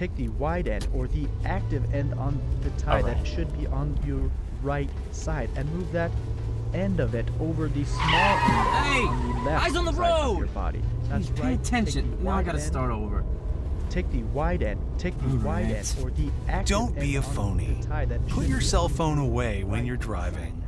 take the wide end or the active end on the tie right. that should be on your right side and move that end of it over the small on the left Eyes on the side of road! your body. That's Please pay right. Attention. Now I gotta end, start over. Take the wide end. Take the wide end or the active Don't be a phony. Put your cell phone away when right you're driving.